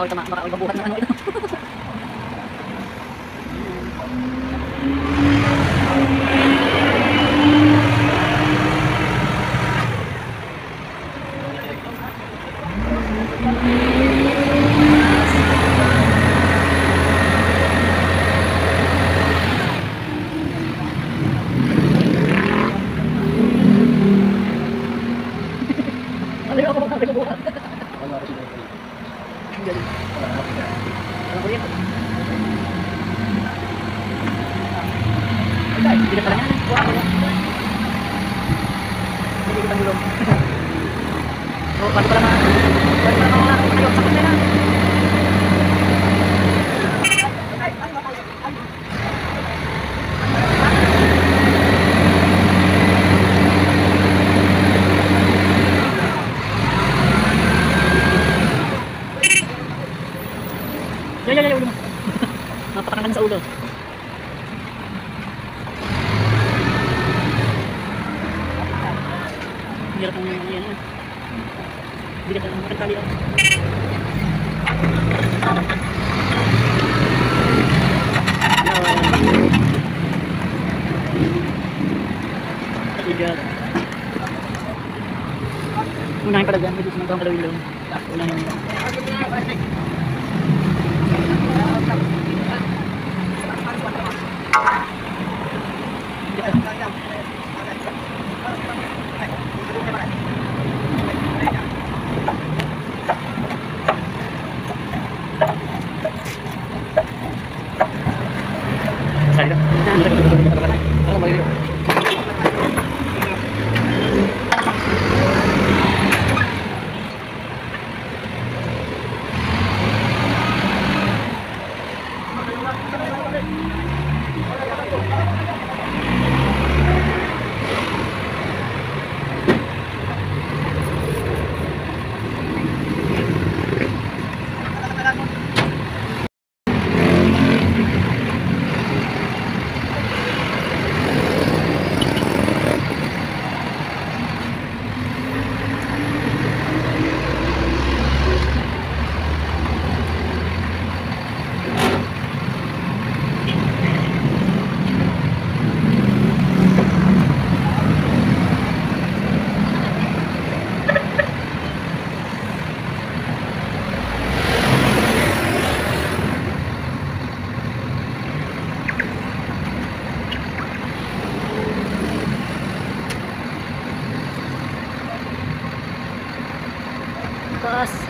Bawal ka, bawal mabuhat ng ano ito. Napakakangan sa ulo. Hirap ang yan. ah. Bigat ang makatali ako. Unahin pala dyan, hindi sinagawang kalawin lang. taas.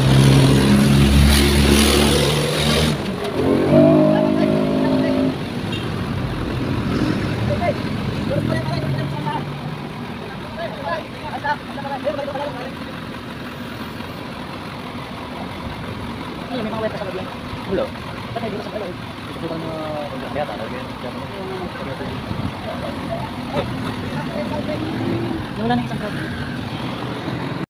Ini may mga wet sa loob yan. Wala. Ba't may dito sa loob? Ito ka na wala yata. Lagi. Yung wala na isang.